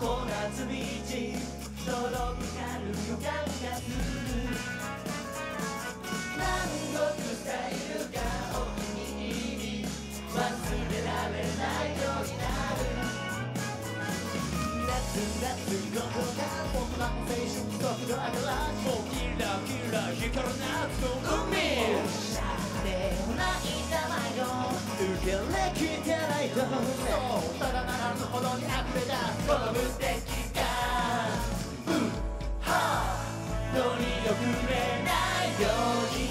コナツビーチトロピカル予感がする南国スタイルがお気に入り忘れられないようになる夏夏ここが僕らの青春速度上がらもうキラキラ光る夏の海おしゃれない名まよ受け入れきてないとそうただならぬほどこの無敵感うは乗れないように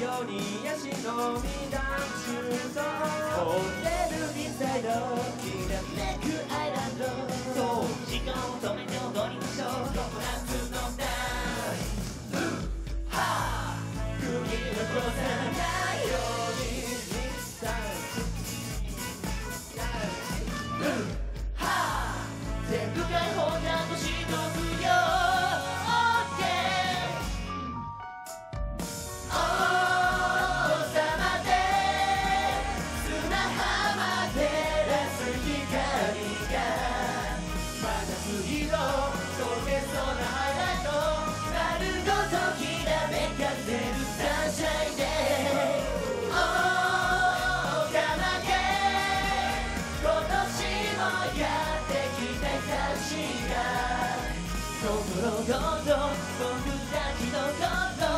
ようにヤシの実が鋳造ホテルインサイドやってきたが心ごと僕たちのこと